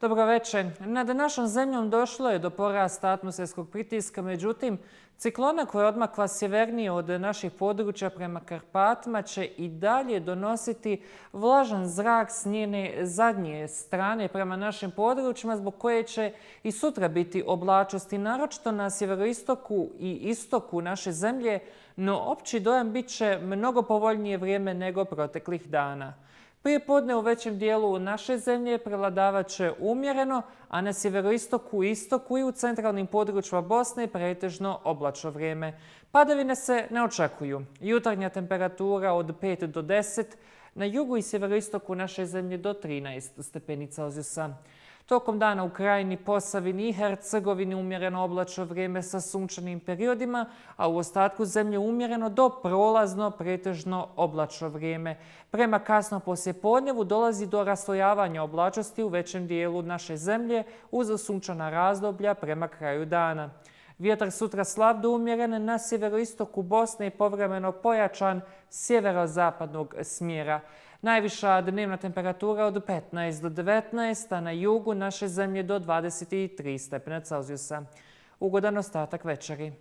Dobro veče. Nad našom zemljom došlo je do porasta atmosferskog pritiska, međutim, ciklona koja je odmakla sjevernije od naših područja prema Karpatima će i dalje donositi vlažan zrak s njene zadnje strane prema našim područjima, zbog koje će i sutra biti oblačosti, naročito na sjeveroistoku i istoku naše zemlje, no opći dojam bit će mnogo povoljnije vrijeme nego proteklih dana. Prije podne u većem dijelu naše zemlje prevladavaće umjereno, a na sjeveroistoku i istoku i u centralnim područjima Bosne pretežno oblačno vrijeme. Padavine se ne očekuju. Jutarnja temperatura od 5 do 10, na jugu i sjeveroistoku naše zemlje do 13 stepenica ozjusa. Tokom dana u krajini Posavini i Hercegovini umjereno oblačno vrijeme sa sunčanim periodima, a u ostatku zemlje umjereno do prolazno pretežno oblačno vrijeme. Prema kasno poslje dolazi do raslojavanja oblačosti u većem dijelu naše zemlje uz sunčana razdoblja prema kraju dana. Vjetar sutra slab do umjeren na sjeveroistoku Bosne i povremeno pojačan sjeverozapadnog smjera. Najviša dnevna temperatura od 15 do 19, a na jugu naše zemlje do 23 stepne Celsijusa. Ugodan ostatak večeri.